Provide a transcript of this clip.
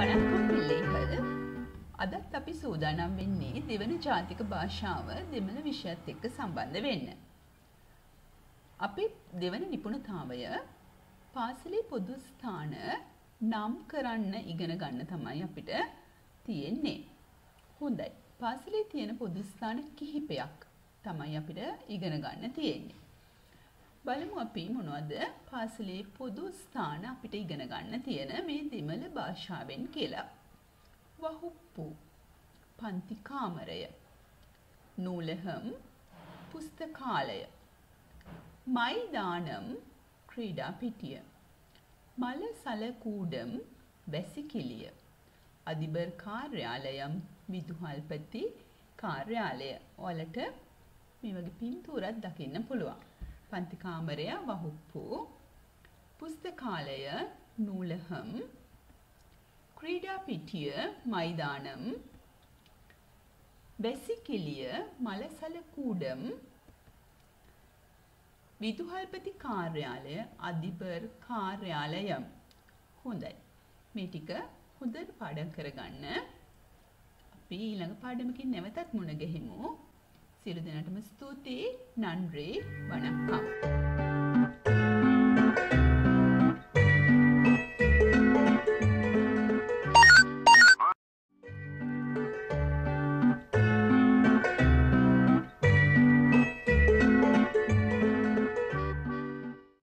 වනන්කුන් පිල්ලේකර අදත් අපි සූදානම් වෙන්නේ දෙවන ජාතික භාෂාව දෙමළ විෂයත් එක්ක සම්බන්ධ වෙන්න. අපි දෙවන නිපුණතාවය පාසලේ පොදු ස්ථාන නම් කරන්න ඉගෙන ගන්න තමයි අපිට තියෙන්නේ. හොඳයි. පාසලේ තියෙන පොදු ස්ථාන කිහිපයක් තමයි අපිට ඉගෙන ගන්න තියෙන්නේ. බලමු අපි මොනවද පාසලේ පොදු ස්ථාන අපිට ඉගෙන ගන්න තියෙන මේ දෙමළ භාෂාවෙන් කියලා. වහුප්පු පන්ති කාමරය නූලහම් පුස්තකාලය මයිදානම් ක්‍රීඩා පිටිය මල සලකූඩම් වැසිකිළිය අධිබර් කාර්යාලයම් විදුහල්පති කාර්යාලය ඔලට මේ වගේ පින්තූරත් දකින්න පුළුවන් පන්ති කාමරය වහුප්පු පුස්තකාලය නූලහම් ක්‍රීඩා පිටිය මයිදානම් වැසිකිළිය මලසලකූඩම් විදුහල්පති කාර්යාලය අධිබර් කාර්යාලයම්. හොඳයි. මේ ටික හොඳට පාඩම් කරගන්න. අපි ඊළඟ පාඩමකින් නැවතත් මුණ ගැහෙමු. සියලු දෙනාටම ස්තුතියි. නන්රේ වණක්කම්